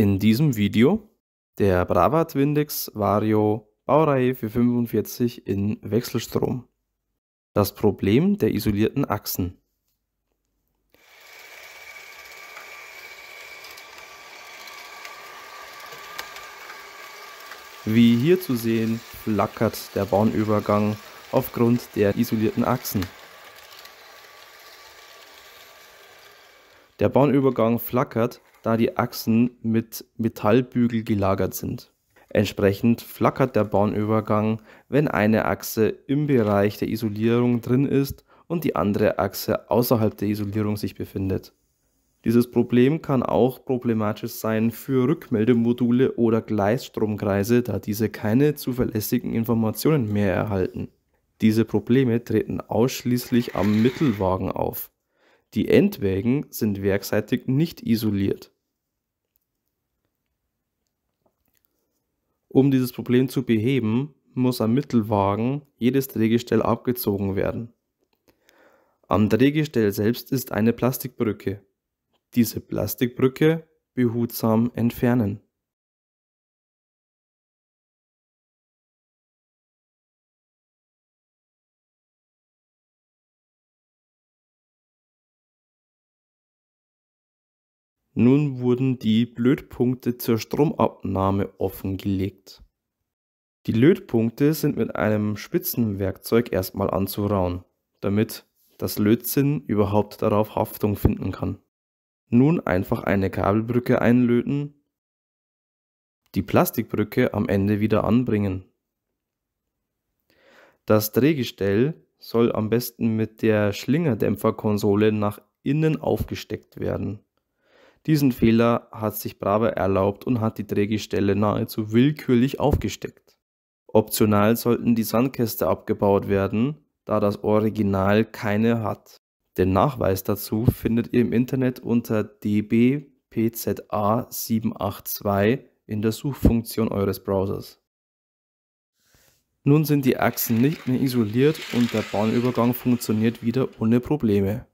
In diesem Video der Brava Twindex Vario Baureihe 445 in Wechselstrom. Das Problem der isolierten Achsen. Wie hier zu sehen, flackert der Bahnübergang aufgrund der isolierten Achsen. Der Bahnübergang flackert, da die Achsen mit Metallbügel gelagert sind. Entsprechend flackert der Bahnübergang, wenn eine Achse im Bereich der Isolierung drin ist und die andere Achse außerhalb der Isolierung sich befindet. Dieses Problem kann auch problematisch sein für Rückmeldemodule oder Gleisstromkreise, da diese keine zuverlässigen Informationen mehr erhalten. Diese Probleme treten ausschließlich am Mittelwagen auf. Die Endwägen sind werkseitig nicht isoliert. Um dieses Problem zu beheben, muss am Mittelwagen jedes Drehgestell abgezogen werden. Am Drehgestell selbst ist eine Plastikbrücke. Diese Plastikbrücke behutsam entfernen. Nun wurden die Lötpunkte zur Stromabnahme offengelegt. Die Lötpunkte sind mit einem Spitzenwerkzeug erstmal anzurauen, damit das Lötzinn überhaupt darauf Haftung finden kann. Nun einfach eine Kabelbrücke einlöten, die Plastikbrücke am Ende wieder anbringen. Das Drehgestell soll am besten mit der Schlingerdämpferkonsole nach innen aufgesteckt werden. Diesen Fehler hat sich Brava erlaubt und hat die Drehgestelle nahezu willkürlich aufgesteckt. Optional sollten die Sandkäste abgebaut werden, da das Original keine hat. Den Nachweis dazu findet ihr im Internet unter dbpza782 in der Suchfunktion eures Browsers. Nun sind die Achsen nicht mehr isoliert und der Bahnübergang funktioniert wieder ohne Probleme.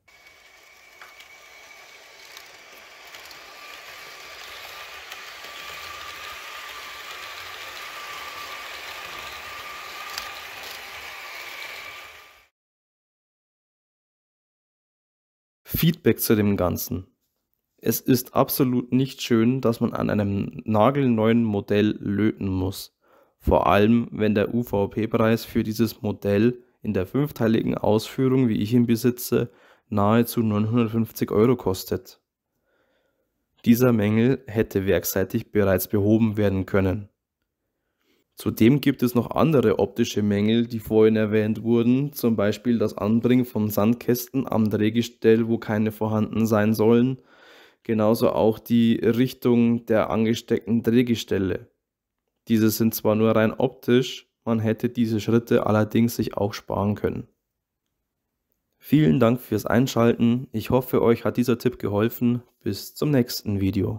Feedback zu dem Ganzen. Es ist absolut nicht schön, dass man an einem nagelneuen Modell löten muss. Vor allem, wenn der UVP-Preis für dieses Modell in der fünfteiligen Ausführung, wie ich ihn besitze, nahezu 950 Euro kostet. Dieser Mängel hätte werkseitig bereits behoben werden können. Zudem gibt es noch andere optische Mängel, die vorhin erwähnt wurden, zum Beispiel das Anbringen von Sandkästen am Drehgestell, wo keine vorhanden sein sollen, genauso auch die Richtung der angesteckten Drehgestelle. Diese sind zwar nur rein optisch, man hätte diese Schritte allerdings sich auch sparen können. Vielen Dank fürs Einschalten, ich hoffe euch hat dieser Tipp geholfen, bis zum nächsten Video.